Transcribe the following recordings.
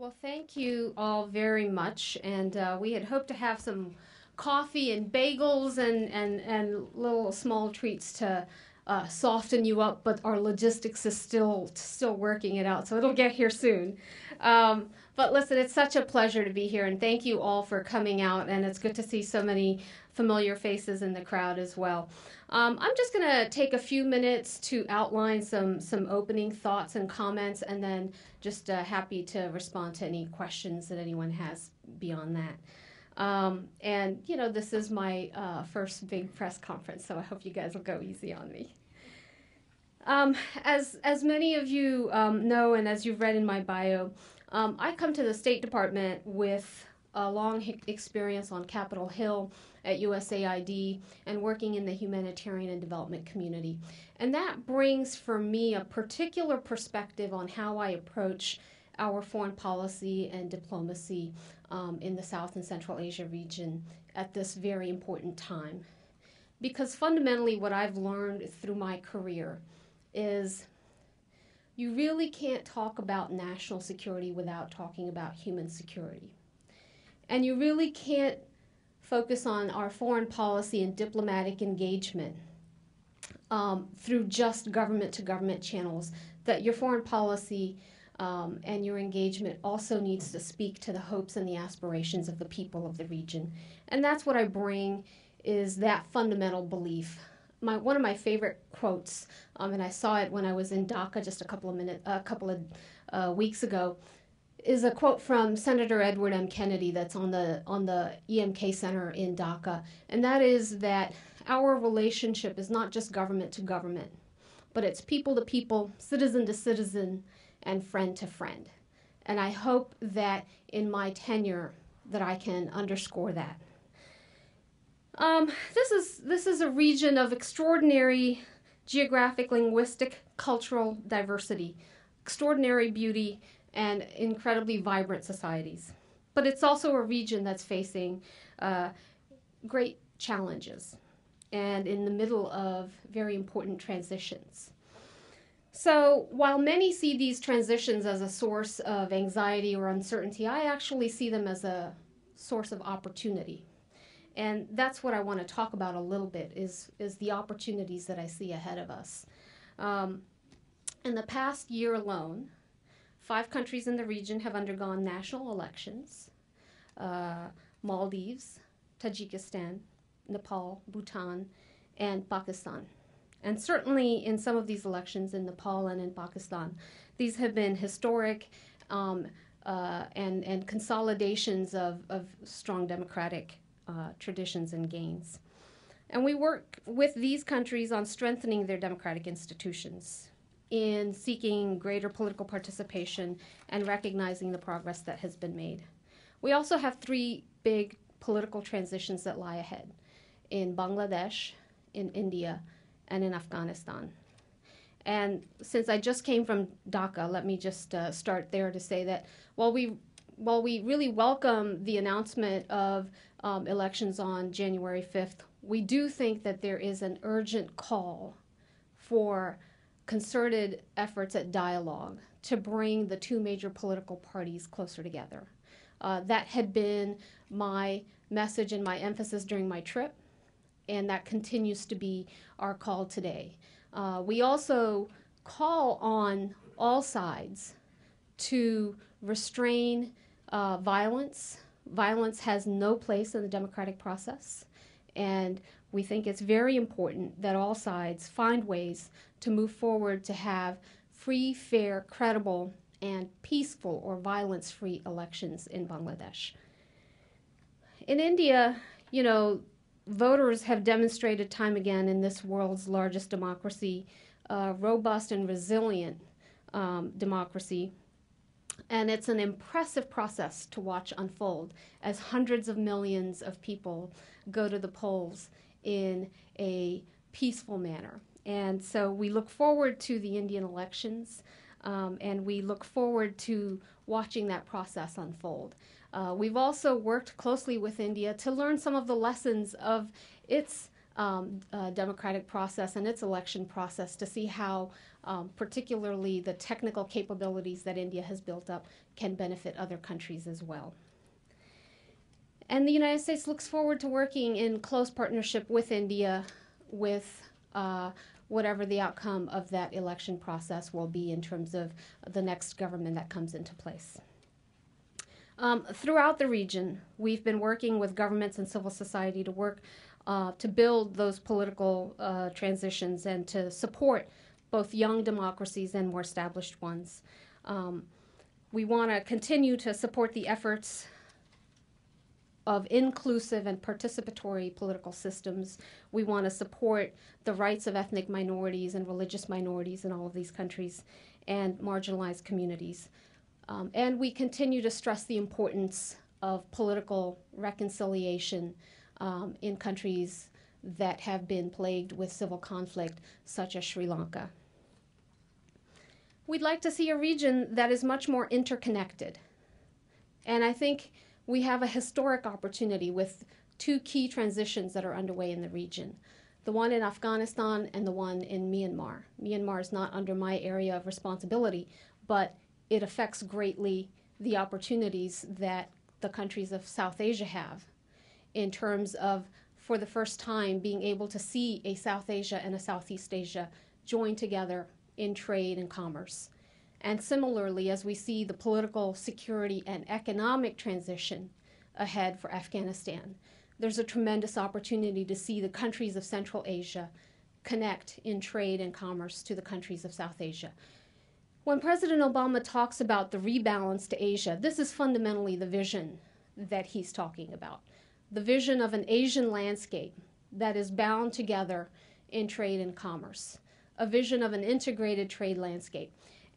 Well, thank you all very much. And uh, we had hoped to have some coffee and bagels and, and, and little small treats to uh, soften you up, but our logistics is still still working it out, so it'll get here soon. Um, but listen, it's such a pleasure to be here, and thank you all for coming out. And it's good to see so many familiar faces in the crowd as well. Um, I'm just going to take a few minutes to outline some some opening thoughts and comments, and then just uh, happy to respond to any questions that anyone has beyond that. Um, and you know, this is my uh, first big press conference, so I hope you guys will go easy on me. Um, as as many of you um, know, and as you've read in my bio, um, I come to the State Department with a long experience on Capitol Hill at USAID and working in the humanitarian and development community. And that brings for me a particular perspective on how I approach our foreign policy and diplomacy um, in the South and Central Asia region at this very important time. Because fundamentally, what I've learned through my career is you really can't talk about national security without talking about human security. And you really can't focus on our foreign policy and diplomatic engagement um, through just government to government channels, that your foreign policy um, and your engagement also needs to speak to the hopes and the aspirations of the people of the region. And that's what I bring is that fundamental belief. My, one of my favorite quotes, um, and I saw it when I was in Dhaka just a couple of minutes, a couple of uh, weeks ago, is a quote from Senator Edward M. Kennedy that's on the on the EMK Center in Dhaka, and that is that our relationship is not just government to government, but it's people to people, citizen to citizen, and friend to friend. And I hope that in my tenure that I can underscore that. Um, this is this is a region of extraordinary geographic, linguistic, cultural diversity, extraordinary beauty, and incredibly vibrant societies. But it's also a region that's facing uh, great challenges and in the middle of very important transitions. So, while many see these transitions as a source of anxiety or uncertainty, I actually see them as a source of opportunity. And that's what I want to talk about a little bit is, is the opportunities that I see ahead of us. Um, in the past year alone, five countries in the region have undergone national elections uh, Maldives, Tajikistan, Nepal, Bhutan, and Pakistan. And certainly in some of these elections in Nepal and in Pakistan, these have been historic um, uh, and, and consolidations of, of strong democratic uh, traditions and gains. And we work with these countries on strengthening their democratic institutions, in seeking greater political participation and recognizing the progress that has been made. We also have three big political transitions that lie ahead in Bangladesh, in India, and in Afghanistan. And since I just came from Dhaka, let me just uh, start there to say that while we while we really welcome the announcement of um, elections on January 5th, we do think that there is an urgent call for concerted efforts at dialogue to bring the two major political parties closer together. Uh, that had been my message and my emphasis during my trip and that continues to be our call today. Uh, we also call on all sides to restrain uh, violence. Violence has no place in the democratic process, and we think it's very important that all sides find ways to move forward to have free, fair, credible, and peaceful or violence free elections in Bangladesh. In India, you know, voters have demonstrated time again in this world's largest democracy, uh, robust and resilient um, democracy. And it's an impressive process to watch unfold as hundreds of millions of people go to the polls in a peaceful manner. And so we look forward to the Indian elections um, and we look forward to watching that process unfold. Uh, we've also worked closely with India to learn some of the lessons of its um, uh, democratic process and its election process to see how, um, particularly, the technical capabilities that India has built up can benefit other countries as well. And the United States looks forward to working in close partnership with India with uh, whatever the outcome of that election process will be in terms of the next government that comes into place. Um, throughout the region, we've been working with governments and civil society to work uh, to build those political uh, transitions and to support both young democracies and more established ones. Um, we want to continue to support the efforts of inclusive and participatory political systems. We want to support the rights of ethnic minorities and religious minorities in all of these countries and marginalized communities. Um, and we continue to stress the importance of political reconciliation um, in countries that have been plagued with civil conflict, such as Sri Lanka. We'd like to see a region that is much more interconnected. And I think we have a historic opportunity with two key transitions that are underway in the region the one in Afghanistan and the one in Myanmar. Myanmar is not under my area of responsibility, but it affects greatly the opportunities that the countries of South Asia have in terms of, for the first time, being able to see a South Asia and a Southeast Asia join together in trade and commerce. And similarly, as we see the political, security, and economic transition ahead for Afghanistan, there's a tremendous opportunity to see the countries of Central Asia connect in trade and commerce to the countries of South Asia. When President Obama talks about the rebalance to Asia, this is fundamentally the vision that he's talking about the vision of an Asian landscape that is bound together in trade and commerce, a vision of an integrated trade landscape.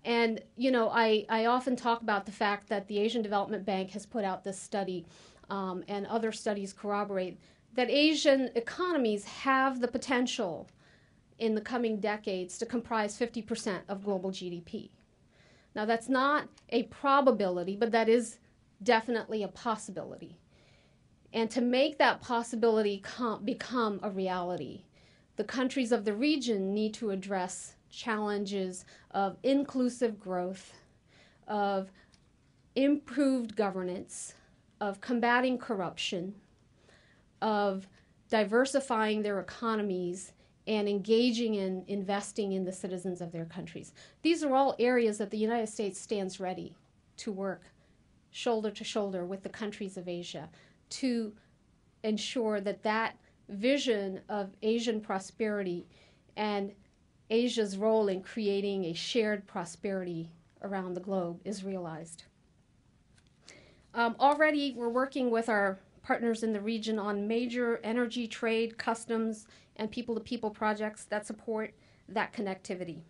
And, you know, I, I often talk about the fact that the Asian Development Bank has put out this study, um, and other studies corroborate that Asian economies have the potential in the coming decades to comprise 50% of global GDP. Now, that's not a probability, but that is definitely a possibility. And to make that possibility com- become a reality, the countries of the region need to address challenges of inclusive growth, of improved governance, of combating corruption, of diversifying their economies and engaging in investing in the citizens of their countries. These are all areas that the United States stands ready to work shoulder to shoulder with the countries of Asia to ensure that that vision of Asian prosperity and Asia's role in creating a shared prosperity around the globe is realized. Um, already, we're working with our partners in the region on major energy, trade, customs, and people to people projects that support that connectivity.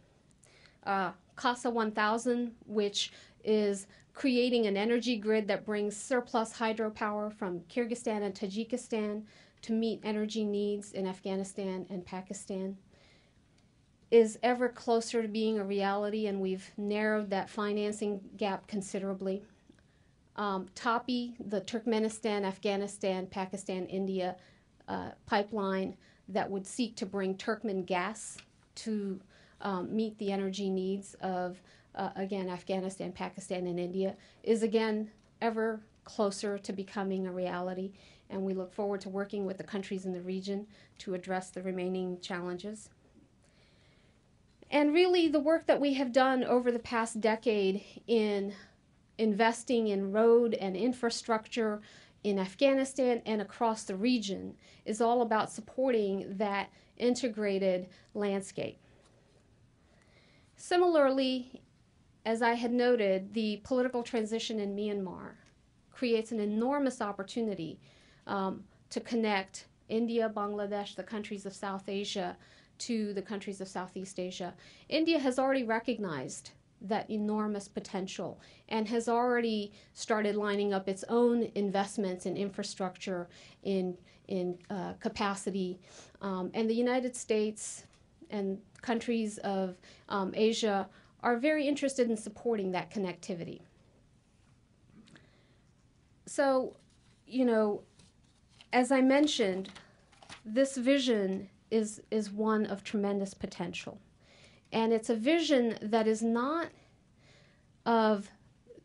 Uh, CASA 1000, which is creating an energy grid that brings surplus hydropower from Kyrgyzstan and Tajikistan to meet energy needs in Afghanistan and Pakistan, is ever closer to being a reality, and we've narrowed that financing gap considerably. Um, TAPI, the Turkmenistan, Afghanistan, Pakistan, India uh, pipeline, that would seek to bring Turkmen gas to um, meet the energy needs of, uh, again, Afghanistan, Pakistan, and India, is again ever closer to becoming a reality. And we look forward to working with the countries in the region to address the remaining challenges. And really, the work that we have done over the past decade in investing in road and infrastructure in Afghanistan and across the region is all about supporting that integrated landscape. Similarly, as I had noted, the political transition in Myanmar creates an enormous opportunity um, to connect India, Bangladesh, the countries of South Asia, to the countries of Southeast Asia. India has already recognized that enormous potential and has already started lining up its own investments in infrastructure, in, in uh, capacity. Um, and the United States and countries of um, Asia are very interested in supporting that connectivity. So, you know, as I mentioned, this vision is, is one of tremendous potential. And it's a vision that is not of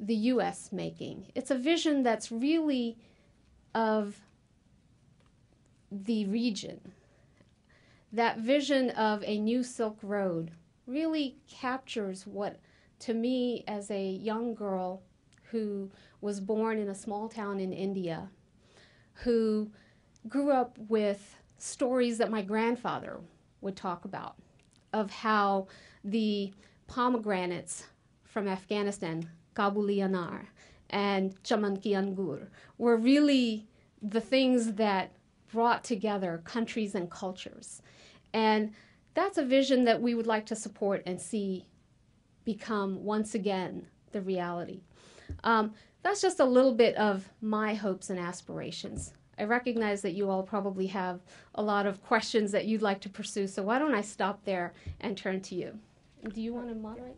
the US making, it's a vision that's really of the region. That vision of a new Silk Road really captures what, to me, as a young girl who was born in a small town in India, who grew up with stories that my grandfather would talk about of how the pomegranates from Afghanistan, Kabuli Anar, and Chaman ki Angur, were really the things that brought together countries and cultures. And that's a vision that we would like to support and see become once again the reality. Um, that's just a little bit of my hopes and aspirations. I recognize that you all probably have a lot of questions that you'd like to pursue, so why don't I stop there and turn to you? Do you want to moderate?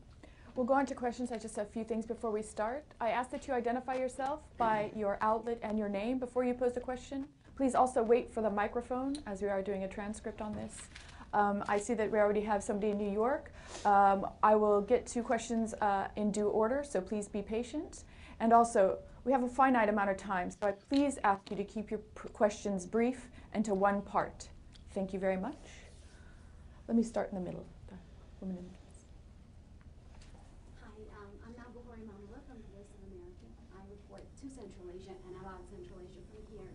We'll go on to questions. I just have a few things before we start. I ask that you identify yourself by your outlet and your name before you pose a question. Please also wait for the microphone as we are doing a transcript on this. Um, I see that we already have somebody in New York. Um, I will get to questions uh, in due order, so please be patient. And also, we have a finite amount of time, so I please ask you to keep your questions brief and to one part. Thank you very much. Let me start in the middle. Hi, um, I'm Albu Hori Mamula from the report to central asia And, about Central Asia from here.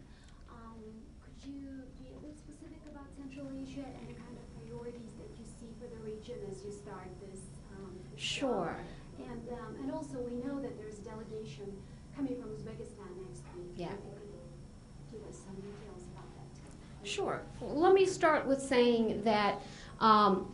Um could you be a bit specific about Central Asia and the kind of priorities that you see for the region as you start this um, and also, we know that there's a delegation coming from Uzbekistan next week. Yeah. Give us some details about that. Sure. Let me start with saying that um,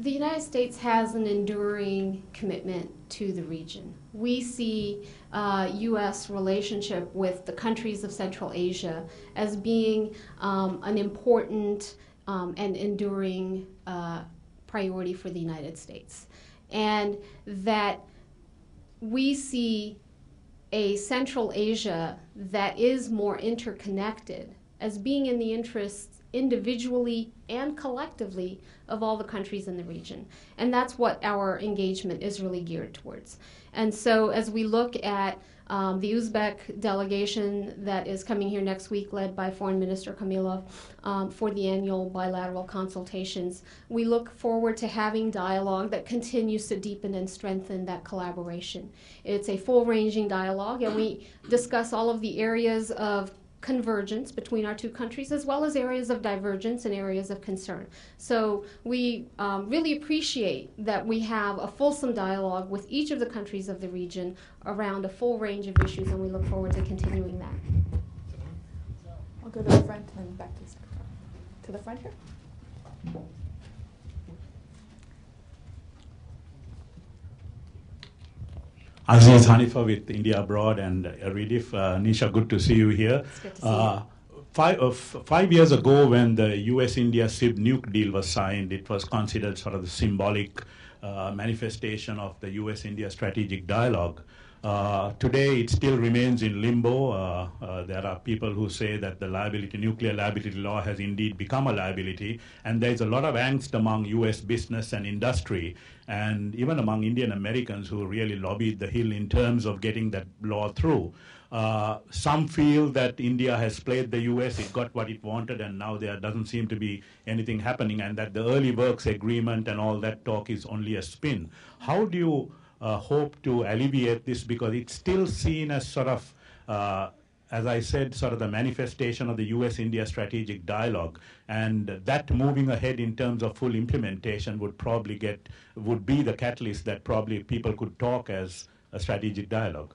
the United States has an enduring commitment to the region. We see uh, U.S. relationship with the countries of Central Asia as being um, an important um, and enduring uh, priority for the United States and that we see a Central Asia that is more interconnected as being in the interests individually and collectively of all the countries in the region. And that's what our engagement is really geared towards. And so as we look at um, the Uzbek delegation that is coming here next week, led by Foreign Minister Kamilov, um, for the annual bilateral consultations. We look forward to having dialogue that continues to deepen and strengthen that collaboration. It's a full ranging dialogue, and we discuss all of the areas of convergence between our two countries as well as areas of divergence and areas of concern. So we um, really appreciate that we have a fulsome dialogue with each of the countries of the region around a full range of issues, and we look forward to continuing that. I'll go to the front and back to the, to the front here. Aziz Hanifa with India Abroad and uh, Rediff. Uh, Nisha, good to see you here. Uh, five, uh, five years ago, when the US India civ nuke deal was signed, it was considered sort of the symbolic uh, manifestation of the US India strategic dialogue. Uh, today, it still remains in limbo. Uh, uh, there are people who say that the liability, nuclear liability law has indeed become a liability, and there's a lot of angst among U.S. business and industry, and even among Indian Americans who really lobbied the Hill in terms of getting that law through. Uh, some feel that India has played the U.S., it got what it wanted, and now there doesn't seem to be anything happening, and that the early works agreement and all that talk is only a spin. How do you uh, hope to alleviate this because it's still seen as sort of, uh, as I said, sort of the manifestation of the US India strategic dialogue. And that moving ahead in terms of full implementation would probably get, would be the catalyst that probably people could talk as a strategic dialogue.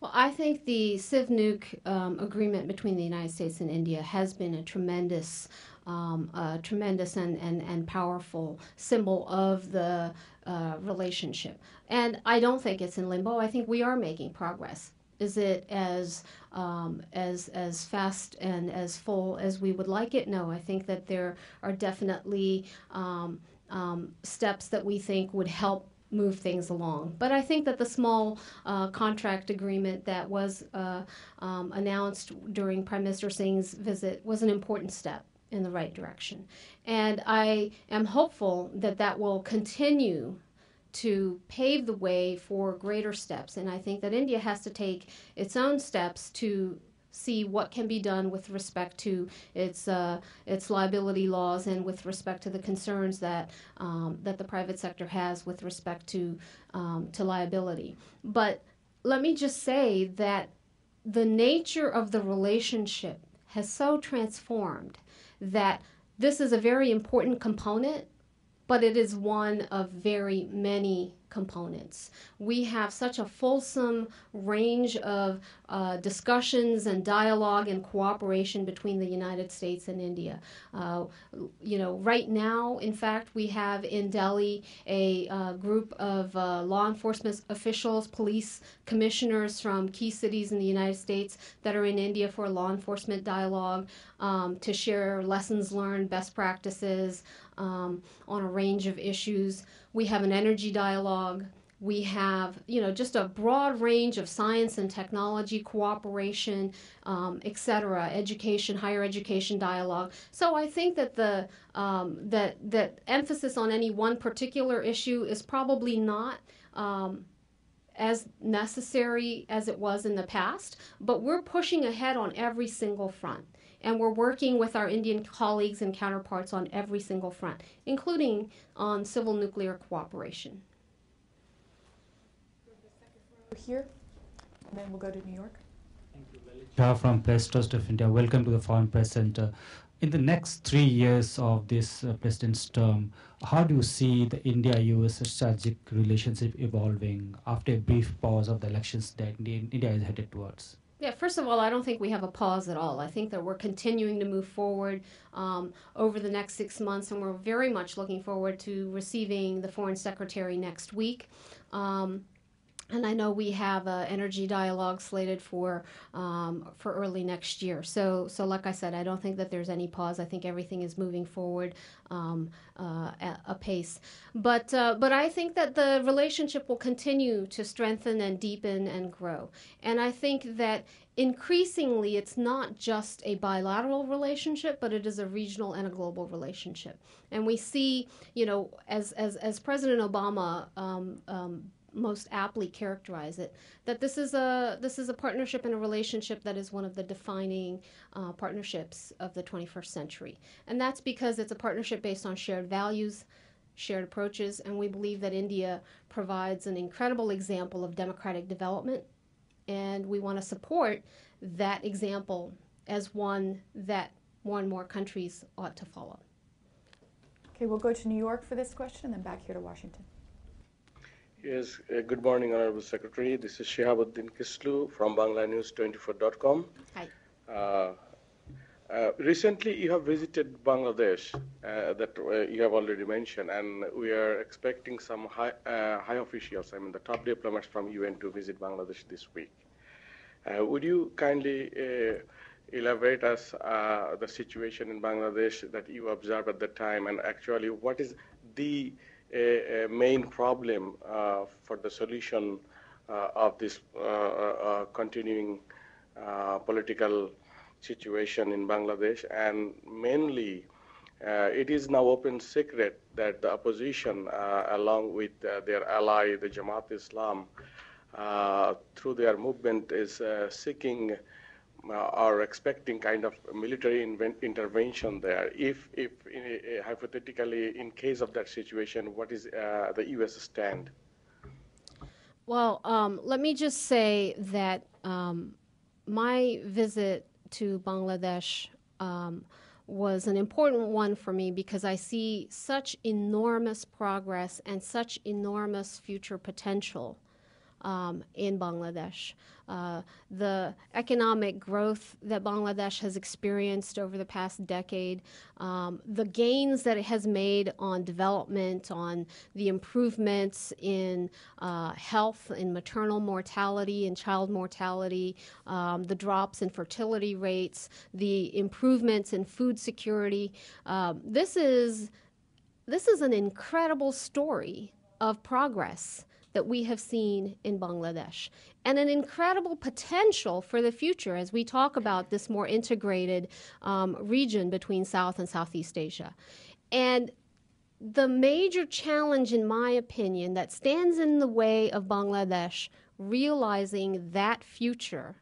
Well, I think the civ-nuke um, agreement between the United States and India has been a tremendous, um, a tremendous and, and, and powerful symbol of the uh, relationship. And I don't think it's in limbo. I think we are making progress. Is it as um, as as fast and as full as we would like it? No, I think that there are definitely um, um, steps that we think would help move things along. But I think that the small uh, contract agreement that was uh, um, announced during Prime Minister Singh's visit was an important step in the right direction. And I am hopeful that that will continue to pave the way for greater steps. And I think that India has to take its own steps to see what can be done with respect to its uh, its liability laws and with respect to the concerns that um, that the private sector has with respect to um, to liability. But let me just say that the nature of the relationship has so transformed that this is a very important component, but it is one of very many components. We have such a fulsome range of uh, discussions and dialogue and cooperation between the United States and India. Uh, you know, right now, in fact, we have in Delhi a uh, group of uh, law enforcement officials, police commissioners from key cities in the United States that are in India for law enforcement dialogue um, to share lessons learned, best practices um, on a range of issues. We have an energy dialogue. We have, you know, just a broad range of science and technology cooperation, um, et cetera, education, higher education dialogue. So I think that the um, that that emphasis on any one particular issue is probably not um, as necessary as it was in the past, but we're pushing ahead on every single front. And we're working with our Indian colleagues and counterparts on every single front, including on civil nuclear cooperation. Here, and then we'll go to New York. Thank you, Shah from Press Trust of India. Welcome to the Foreign Press Center. In the next three years of this uh, president's term, how do you see the India-US strategic relationship evolving after a brief pause of the elections that India is headed towards? Yeah, first of all, I don't think we have a pause at all. I think that we're continuing to move forward um, over the next six months, and we're very much looking forward to receiving the Foreign Secretary next week. Um, and I know we have an energy dialogue slated for um, for early next year. So, so like I said, I don't think that there's any pause. I think everything is moving forward um, uh, at a pace. But uh, but I think that the relationship will continue to strengthen and deepen and grow. And I think that increasingly it's not just a bilateral relationship but it is a regional and a global relationship and we see you know as as, as president obama um, um, most aptly characterize it that this is a this is a partnership and a relationship that is one of the defining uh, partnerships of the 21st century. And that's because it's a partnership based on shared values shared approaches and we believe that india provides an incredible example of democratic development. And we want to support that example as one that more and more countries ought to follow. Okay we'll go to new york for this question and then back here to washington Yes, uh, good morning, Honorable Secretary. This is Shihabuddin Kislu from BanglaNews24.com. Hi. Uh, uh, recently, you have visited Bangladesh, uh, that uh, you have already mentioned, and we are expecting some high, uh, high officials, I mean the top diplomats from UN to visit Bangladesh this week. would you kindly elaborate us the situation in Bangladesh that you observed at the time, and actually what is the a, a main problem uh, for the solution uh, of this uh, continuing political situation in Bangladesh, and mainly uh, it is now open secret that the opposition, uh, along with uh, their ally, the Jamaat Islam, through their movement, is seeking are expecting kind of military intervention there. If, if in, uh, hypothetically, in case of that situation, what is uh, the U.S. stand? Well, um, let me just say that um, my visit to Bangladesh um, was an important one for me because I see such enormous progress and such enormous future potential um, in Bangladesh. Uh, the economic growth that Bangladesh has experienced over the past decade, um, the gains that it has made on development, on the improvements in uh, health, in maternal mortality and child mortality, um, the drops in fertility rates, the improvements in food security. Um, this is this is an incredible story of progress that we have seen in Bangladesh and an incredible potential for the future as we talk about this more integrated um, region between South and Southeast Asia. And the major challenge, in my opinion, that stands in the way of Bangladesh realizing that future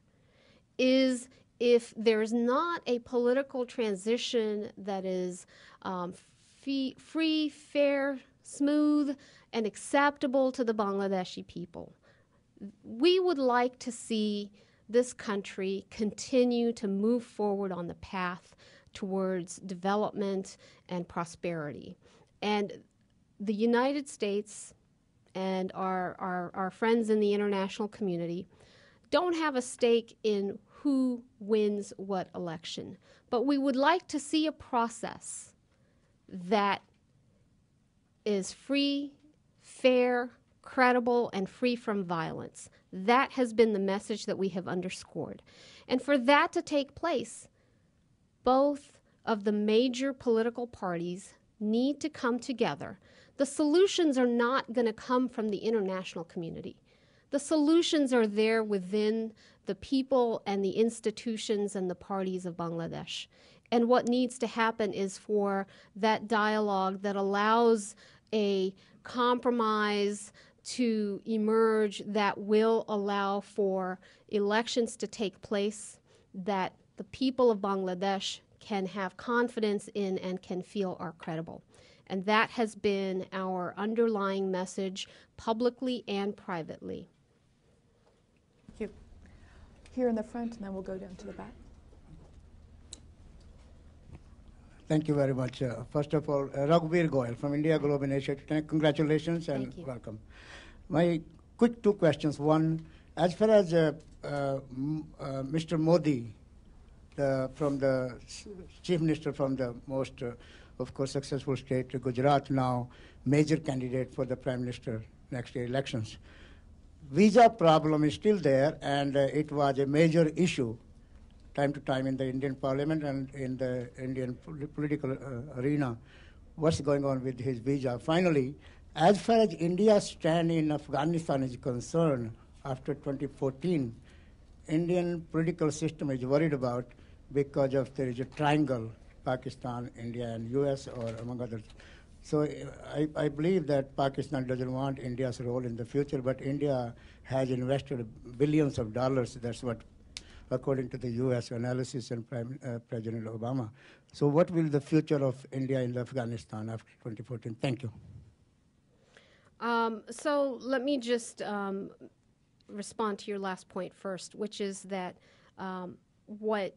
is if there's not a political transition that is um, free, fair, smooth, and acceptable to the Bangladeshi people. We would like to see this country continue to move forward on the path towards development and prosperity. And the United States and our, our, our friends in the international community don't have a stake in who wins what election. But we would like to see a process that is free, fair, credible, and free from violence. That has been the message that we have underscored. And for that to take place, both of the major political parties need to come together. The solutions are not going to come from the international community. The solutions are there within the people and the institutions and the parties of Bangladesh. And what needs to happen is for that dialogue that allows a compromise to emerge that will allow for elections to take place that the people of Bangladesh can have confidence in and can feel are credible. And that has been our underlying message publicly and privately. Thank you. Here in the front, and then we'll go down to the back. Thank you very much. Uh, first of all, uh, Raghubir Goyal from India Globe Initiative. Congratulations and welcome. My quick two questions. One, as far as uh, uh, m- uh, Mr. Modi, the, from the chief minister from the most, uh, of course, successful state, Gujarat, now major candidate for the prime minister next year elections. Visa problem is still there, and uh, it was a major issue time to time in the Indian parliament and in the Indian pol- political uh, arena. What's going on with his visa? Finally, as far as India's stand in Afghanistan is concerned, after 2014, Indian political system is worried about because of there is a triangle, Pakistan, India, and U.S. or among others. So I, I believe that Pakistan doesn't want India's role in the future, but India has invested billions of dollars. That's what, according to the U.S. analysis and Prime, uh, President Obama. So what will the future of India in Afghanistan after 2014? Thank you. Um, so let me just um, respond to your last point first, which is that um, what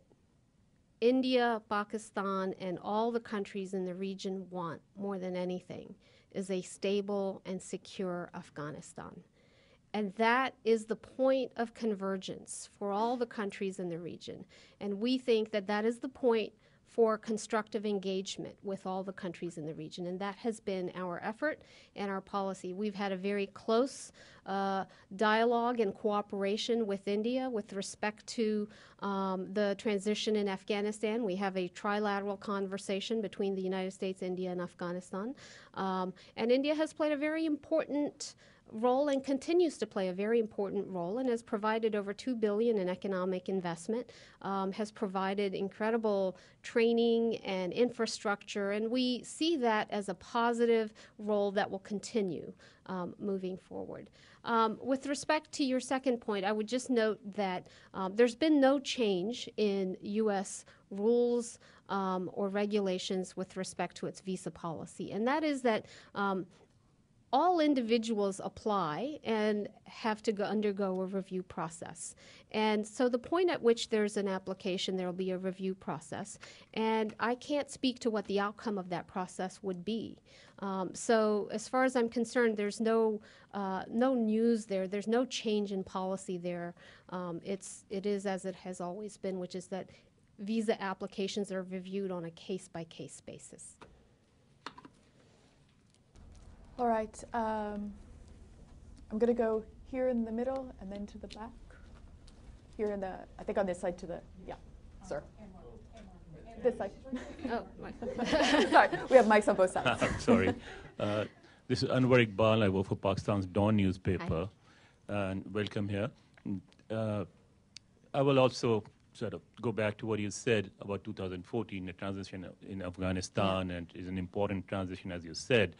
India, Pakistan, and all the countries in the region want more than anything is a stable and secure Afghanistan. And that is the point of convergence for all the countries in the region. And we think that that is the point for constructive engagement with all the countries in the region. And that has been our effort and our policy. We've had a very close uh, dialogue and cooperation with India with respect to um, the transition in Afghanistan. We have a trilateral conversation between the United States, India, and Afghanistan. Um, and India has played a very important role and continues to play a very important role and has provided over 2 billion in economic investment um, has provided incredible training and infrastructure and we see that as a positive role that will continue um, moving forward. Um, with respect to your second point i would just note that um, there's been no change in u.s rules um, or regulations with respect to its visa policy. And that is that um, all individuals apply and have to go undergo a review process. And so, the point at which there's an application, there will be a review process. And I can't speak to what the outcome of that process would be. Um, so, as far as I'm concerned, there's no uh, no news there. There's no change in policy there. Um, it's it is as it has always been, which is that visa applications are reviewed on a case by case basis. All right. Um, I'm going to go here in the middle and then to the back. Here in the, I think on this side to the, yeah, sir. This side. Oh, my. Sorry, we have mics on both sides. I'm sorry. Uh, This is Anwar Iqbal. I work for Pakistan's Dawn newspaper. And welcome here. Uh, I will also sort of go back to what you said about 2014, the transition in Afghanistan, yeah. and is an important transition, as you said.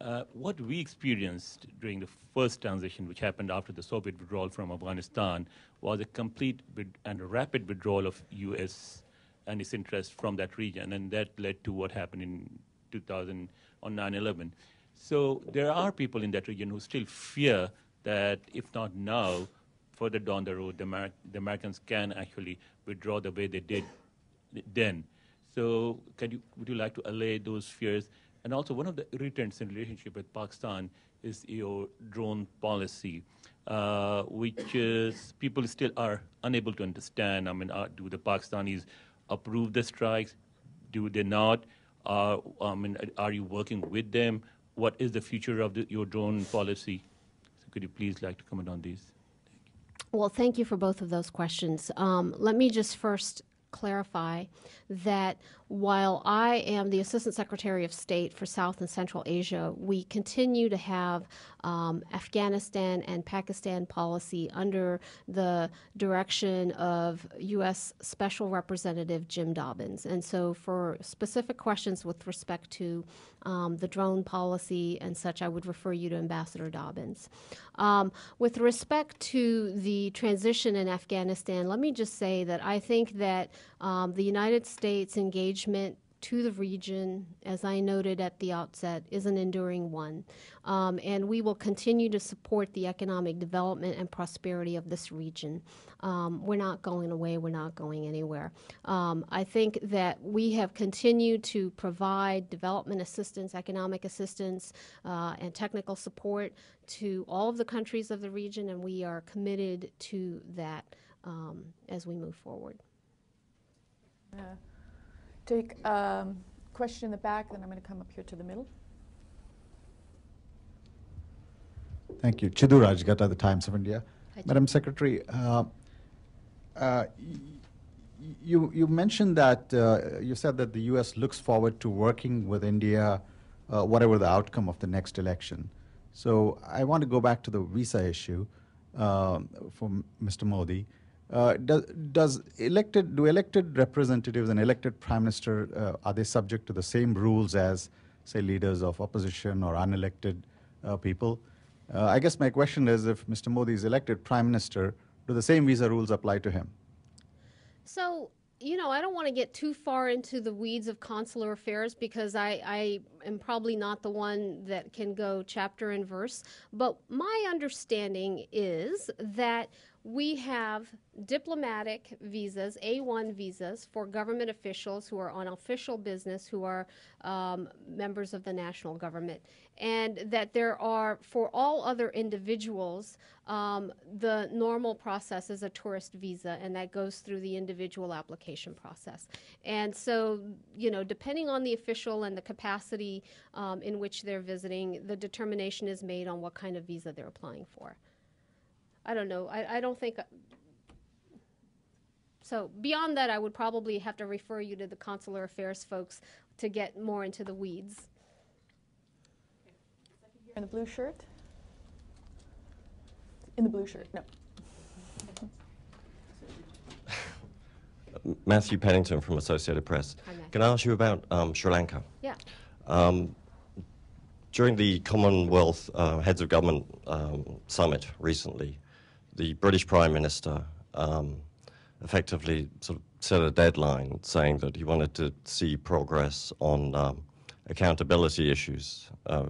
Uh, what we experienced during the first transition, which happened after the Soviet withdrawal from Afghanistan, was a complete and rapid withdrawal of U.S. and its interest from that region, and that led to what happened in 2000 on 9/11. So there are people in that region who still fear that, if not now, further down the road, the, Amer- the Americans can actually withdraw the way they did then. So, you, would you like to allay those fears? And also, one of the irritants in relationship with Pakistan is your drone policy, uh, which is people still are unable to understand. I mean, uh, do the Pakistanis approve the strikes? Do they not? Uh, I mean, are you working with them? What is the future of the, your drone policy? So could you please like to comment on these? Well, thank you for both of those questions. Um, let me just first clarify that while I am the Assistant Secretary of State for South and Central Asia, we continue to have um, Afghanistan and Pakistan policy under the direction of U.S. Special Representative Jim Dobbins. And so, for specific questions with respect to um, the drone policy and such, I would refer you to Ambassador Dobbins. Um, with respect to the transition in Afghanistan, let me just say that I think that um, the United States engagement to the region, as I noted at the outset, is an enduring one. Um, and we will continue to support the economic development and prosperity of this region. Um, we're not going away, we're not going anywhere. Um, I think that we have continued to provide development assistance, economic assistance, uh, and technical support to all of the countries of the region, and we are committed to that um, as we move forward. Yeah take a um, question in the back, then I'm going to come up here to the middle. Thank you. Chidu Rajghatta, The Times of India. Hi, Madam Secretary, uh, uh, you, you mentioned that, uh, you said that the U.S. looks forward to working with India, uh, whatever the outcome of the next election. So I want to go back to the visa issue um, for Mr. Modi. Uh, does, elected do elected representatives and elected prime minister uh, are they subject to the same rules as say leaders of opposition or unelected uh, people? Uh, I guess my question is if Mr. Modi is elected prime minister, do the same visa rules apply to him? So you know, I don't want to get too far into the weeds of consular affairs because I, I am probably not the one that can go chapter and verse. But my understanding is that we have diplomatic visas, A1 visas, for government officials who are on official business, who are um, members of the national government. And that there are, for all other individuals, um, the normal process is a tourist visa, and that goes through the individual application process. And so, you know, depending on the official and the capacity um, in which they're visiting, the determination is made on what kind of visa they're applying for. I don't know. I, I don't think. So beyond that, I would probably have to refer you to the consular affairs folks to get more into the weeds. In the blue shirt. In the blue shirt. No. Matthew Pennington from Associated Press. Can I ask you about um, Sri Lanka? Yeah. Um, during the Commonwealth uh, Heads of Government um, Summit recently, the British Prime Minister um, effectively sort of set a deadline saying that he wanted to see progress on um, accountability issues uh,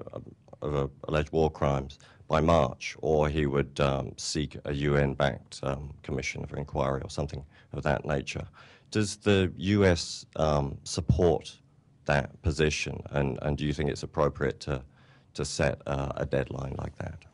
of alleged war crimes by March, or he would um, seek a UN-backed um, commission for inquiry or something of that nature. Does the U.S. Um, support that position, and, and do you think it's appropriate to, to set uh, a deadline like that?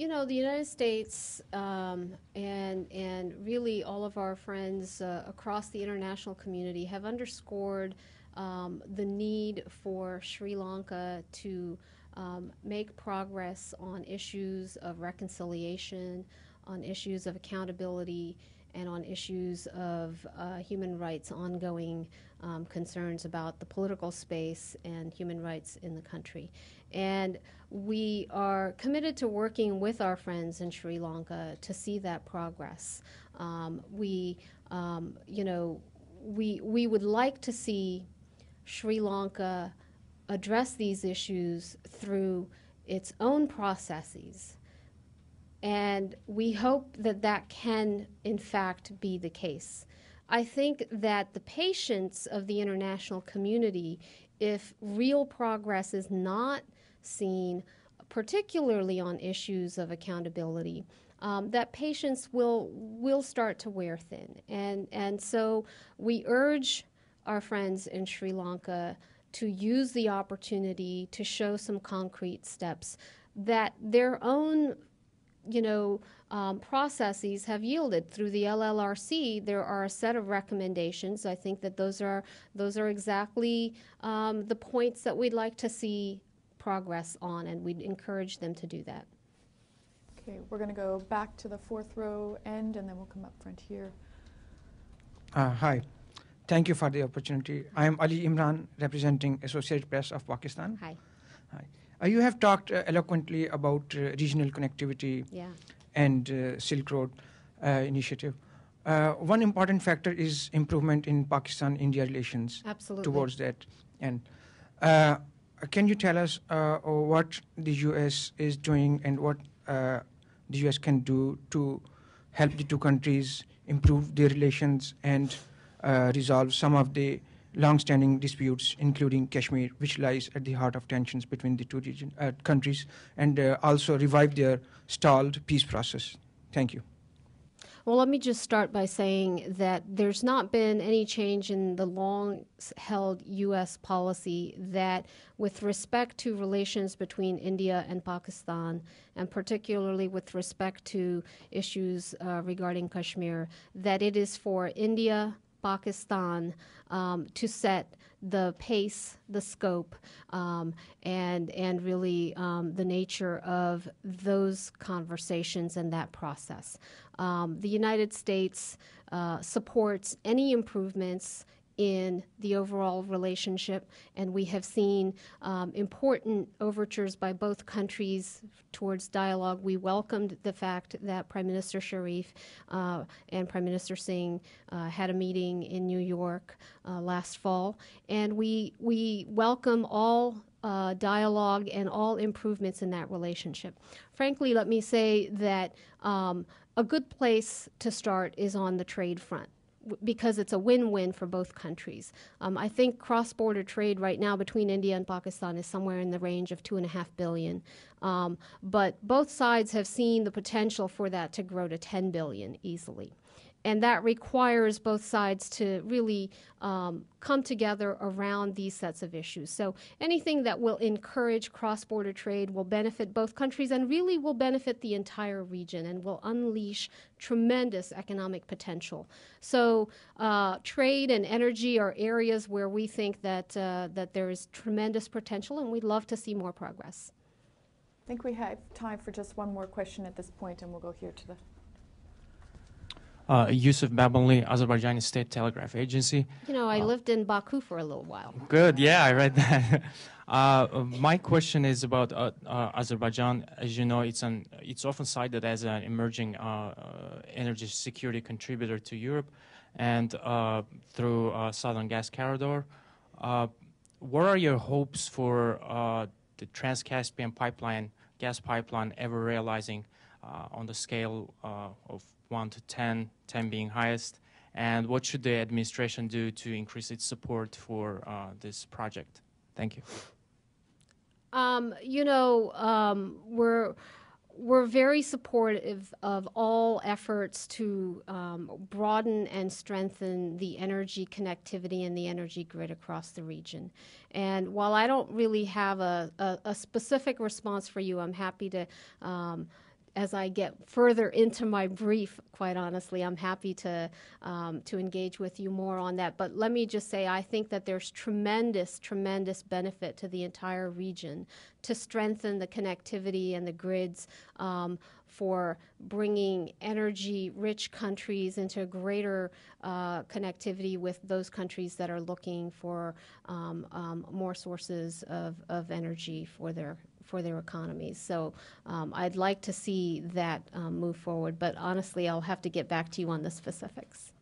You know, the United States um, and and really all of our friends uh, across the international community have underscored um, the need for Sri Lanka to um, make progress on issues of reconciliation, on issues of accountability, and on issues of uh, human rights, ongoing um, concerns about the political space and human rights in the country. And we are committed to working with our friends in Sri Lanka to see that progress. Um, we, um, you know, we, we would like to see Sri Lanka address these issues through its own processes. And we hope that that can, in fact, be the case. I think that the patience of the international community, if real progress is not seen, particularly on issues of accountability, um, that patience will will start to wear thin. And and so we urge our friends in Sri Lanka to use the opportunity to show some concrete steps that their own you know um, processes have yielded through the LLRC. There are a set of recommendations. I think that those are those are exactly um, the points that we'd like to see progress on, and we'd encourage them to do that. Okay, we're going to go back to the fourth row end, and then we'll come up front here. Uh, hi. Thank you for the opportunity. I am Ali Imran, representing Associated Press of Pakistan. Hi. Hi. Uh, you have talked uh, eloquently about uh, regional connectivity Yeah. and uh, Silk Road uh, initiative. Uh, one important factor is improvement in Pakistan-India relations Absolutely. towards that. And uh, can you tell us uh, what the U.S. is doing and what uh, the U.S. can do to help the two countries improve their relations and uh, resolve some of the long-standing disputes, including Kashmir, which lies at the heart of tensions between the two region, uh, countries, and uh, also revive their stalled peace process. Thank you. Well, let me just start by saying that there's not been any change in the long held U.S. policy that, with respect to relations between India and Pakistan, and particularly with respect to issues uh, regarding Kashmir, that it is for India, Pakistan um, to set the pace, the scope, um, and and really um, the nature of those conversations and that process. Um, the United States uh, supports any improvements in the overall relationship, and we have seen um, important overtures by both countries towards dialogue. We welcomed the fact that Prime Minister Sharif uh, and Prime Minister Singh uh, had a meeting in New York uh, last fall, and we we welcome all uh, dialogue and all improvements in that relationship. Frankly, let me say that um, a good place to start is on the trade front because it's a win-win for both countries. Um, I think cross-border trade right now between India and Pakistan is somewhere in the range of two and a half billion, um, but both sides have seen the potential for that to grow to 10 billion easily. And that requires both sides to really um, come together around these sets of issues. So anything that will encourage cross-border trade will benefit both countries and really will benefit the entire region and will unleash tremendous economic potential. So uh, trade and energy are areas where we think that uh, that there is tremendous potential, and we'd love to see more progress. I think we have time for just one more question at this point, and we'll go here to the. Uh, Yusuf Babanli, Azerbaijani State Telegraph Agency. You know, I lived in Baku for a little while. Good, yeah, I read that. Uh, my question is about uh, uh, Azerbaijan. As you know, it's an it's often cited as an emerging uh, uh, energy security contributor to Europe, and uh, through Southern Gas Corridor. what are your hopes for the Trans-Caspian pipeline, gas pipeline, ever realizing on the scale of 1 to 10, 10 being highest? And what should the administration do to increase its support for this project? Thank you. Um, you know, um, we're we're very supportive of all efforts to um, broaden and strengthen the energy connectivity and the energy grid across the region. And while I don't really have a, a, a specific response for you, I'm happy to. Um, as I get further into my brief, quite honestly, I'm happy to um, to engage with you more on that. But let me just say, I think that there's tremendous, tremendous benefit to the entire region to strengthen the connectivity and the grids um, for bringing energy-rich countries into greater uh, connectivity with those countries that are looking for um, um, more sources of, of energy for their for their economies. So um, I'd like to see that um, move forward, but honestly, I'll have to get back to you on the specifics.